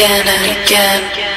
Again and again.